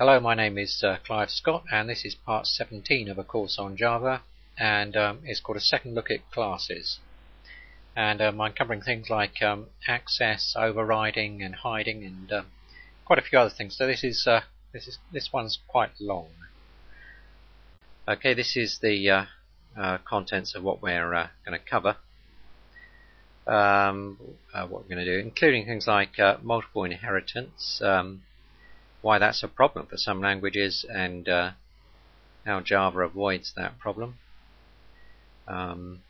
Hello, my name is uh, Clive Scott and this is part 17 of a course on Java and um, it's called a second look at classes. And um, I'm covering things like um, access, overriding and hiding and um, quite a few other things. So this is uh, this is this one's quite long. Okay this is the uh, uh, contents of what we're uh, going to cover. Um, what we're going to do including things like multiple inheritance um, why that's a problem for some languages and uh, how Java avoids that problem. Um,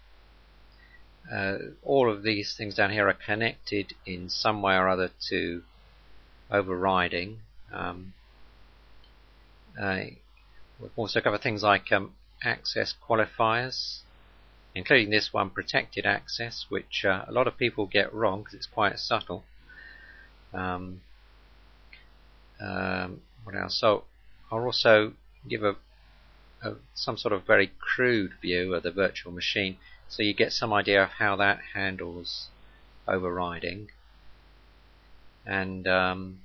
uh, all of these things down here are connected in some way or other to overriding. Um, uh, we've also covered things like um, access qualifiers, including this one, protected access, which uh, a lot of people get wrong because it's quite subtle. Um, um, what else? So I'll also give a, a, some sort of very crude view of the virtual machine so you get some idea of how that handles overriding. And um,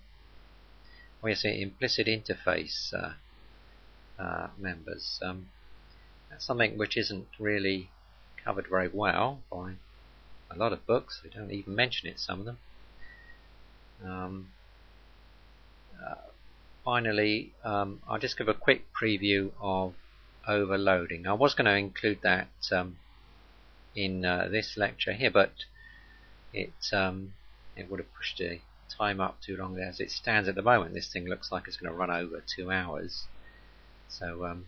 you see implicit interface uh, uh, members. Um, that's something which isn't really covered very well by a lot of books. They don't even mention it, some of them. Um, finally, um, I'll just give a quick preview of overloading. I was going to include that um, in uh, this lecture here, but it um, it would have pushed the time up too long. There. As it stands at the moment, this thing looks like it's going to run over two hours. So um,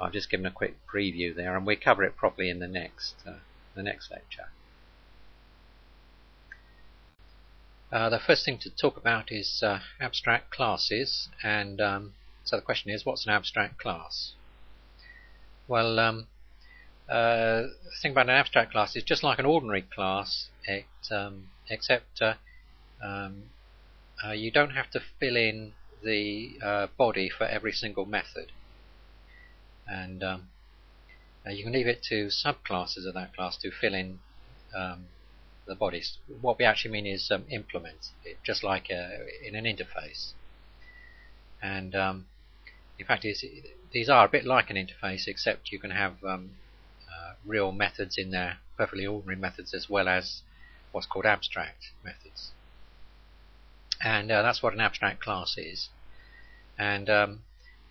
I've just given a quick preview there, and we cover it properly in the next uh, the next lecture. Uh, the first thing to talk about is uh, abstract classes, and um, so the question is, what's an abstract class? Well, um, uh, the thing about an abstract class is just like an ordinary class, it, um, except uh, um, uh, you don't have to fill in the body for every single method, and um, you can leave it to subclasses of that class to fill in um, the bodies. What we actually mean is um, implement it, just like uh, in an interface. And um, in fact, these are a bit like an interface, except you can have um, uh, real methods in there, perfectly ordinary methods, as well as what's called abstract methods. And uh, that's what an abstract class is. And um,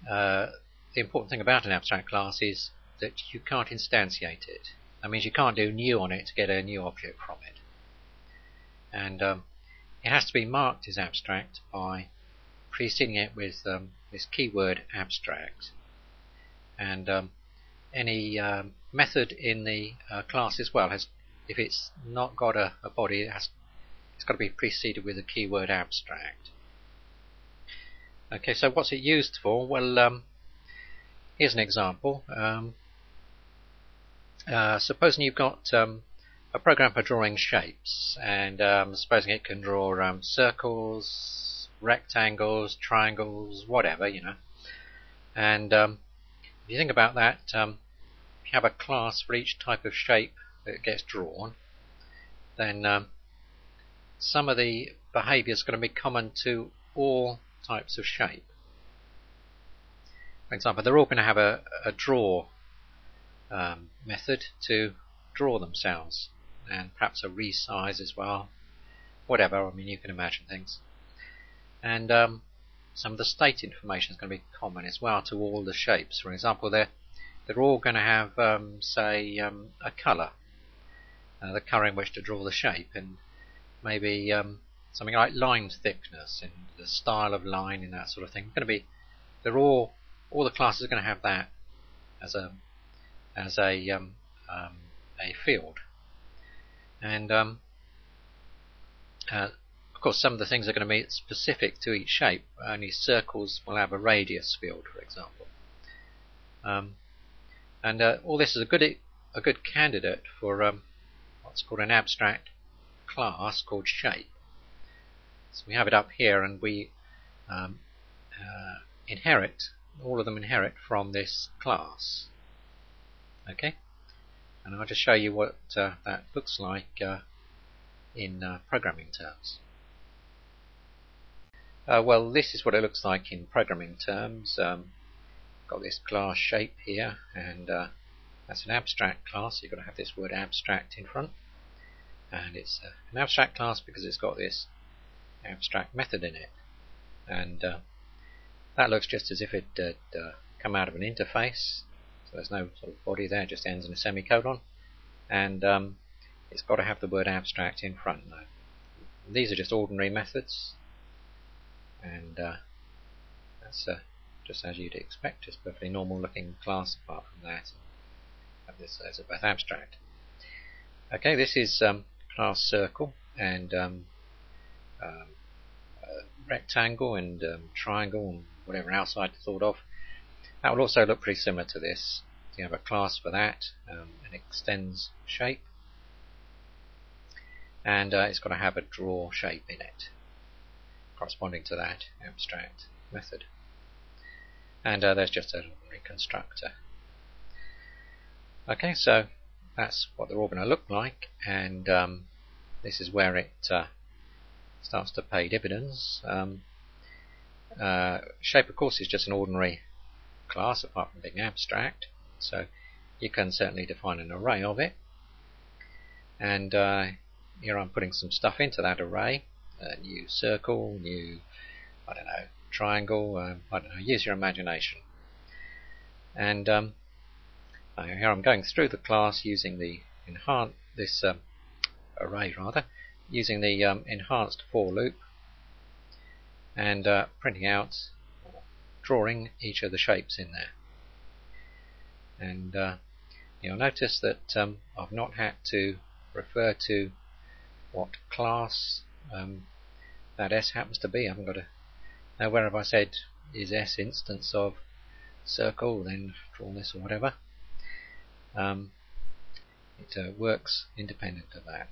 uh, the important thing about an abstract class is that you can't instantiate it. That means you can't do new on it to get a new object from it and um, it has to be marked as abstract by preceding it with um, this keyword abstract. And um, any um, method in the uh, class as well has if it's not got a, a body it has it's got to be preceded with a keyword abstract. Okay so what's it used for? Well um, here's an example. Um, uh, supposing you've got a program for drawing shapes, and um, supposing it can draw um, circles, rectangles, triangles, whatever, you know. And um, if you think about that, um, if you have a class for each type of shape that gets drawn, then um, some of the behavior is going to be common to all types of shape. For example, they're all going to have a, a draw um, method to draw themselves and perhaps a resize as well. Whatever, I mean, you can imagine things. And um, some of the state information is going to be common as well to all the shapes. For example, they're, they're all going to have, um, say, um, a colour, uh, the colour in which to draw the shape, and maybe um, something like line thickness and the style of line and that sort of thing. Going to be, they're all, all the classes are going to have that as a, as a, um, um, a field. And um, uh, of course, some of the things are going to be specific to each shape. Only circles will have a radius field, for example. Um, and uh, all this is a good a good candidate for um, what's called an abstract class called shape. So we have it up here, and we um, uh, inherit all of them inherit from this class. Okay and I'll just show you what uh, that looks like uh, in uh, programming terms. Uh, well, this is what it looks like in programming terms. Um, got this class shape here, and uh, that's an abstract class. You've got to have this word abstract in front, and it's uh, an abstract class because it's got this abstract method in it, and that looks just as if it had come out of an interface. So there's no sort of body there; just ends in a semicolon, and um, it's got to have the word abstract in front now. These are just ordinary methods, and uh, that's uh, just as you'd expect, just perfectly normal looking class apart from that. Have this a both abstract. Okay, this is um, class circle and um, um, uh, rectangle and um, triangle and whatever else I'd thought of. That will also look pretty similar to this. You have a class for that, um, and extends shape, and uh, it's got to have a draw shape in it corresponding to that abstract method. And uh, there's just a reconstructor. Okay, so that's what they're all going to look like, and um, this is where it uh, starts to pay dividends. Um, uh, shape, of course, is just an ordinary class apart from being abstract, so you can certainly define an array of it. And uh, here I'm putting some stuff into that array, a new circle, new, I don't know, triangle, um, I don't know, use your imagination. And um, here I'm going through the class using the enhance this um, array rather, using the um, enhanced for loop and uh, printing out, drawing each of the shapes in there. And uh, you'll notice that um, I've not had to refer to what class um, that S happens to be. I haven't got to now where have I said is S instance of circle, then draw this or whatever. Um, it uh, works independent of that.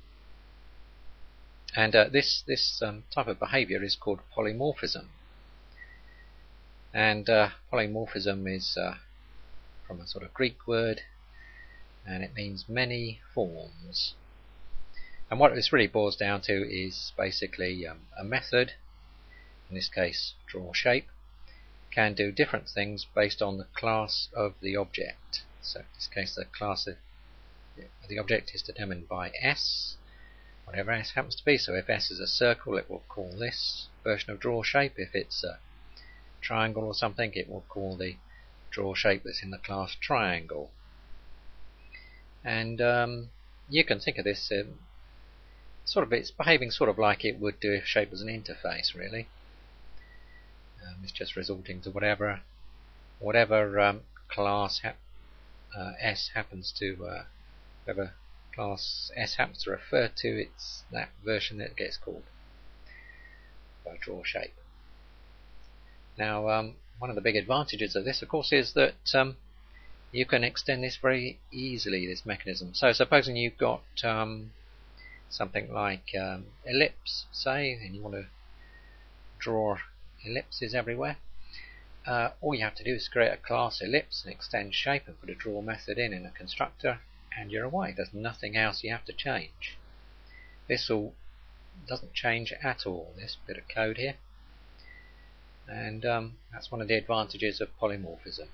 And uh, this this um, type of behavior is called polymorphism. And uh, polymorphism is uh, from a sort of Greek word, and it means many forms. And what this really boils down to is basically um, a method, in this case draw shape, can do different things based on the class of the object. So in this case the class of the object is determined by S, whatever S happens to be. So if S is a circle, it will call this version of draw shape. If it's a triangle or something, it will call the draw shape that's in the class triangle. And um, you can think of this um, sort of it's behaving sort of like it would do if shape was an interface really um, it's just resorting to whatever whatever um, class ha uh, S happens to uh, whatever class S happens to refer to it's that version that gets called by draw shape now um, one of the big advantages of this of course is that um, you can extend this very easily this mechanism so supposing you've got um, something like um, ellipse, say, and you want to draw ellipses everywhere, uh, all you have to do is create a class ellipse and extend shape and put a draw method in in a constructor and you're away. There's nothing else you have to change. This all doesn't change at all, this bit of code here. And um, that's one of the advantages of polymorphism.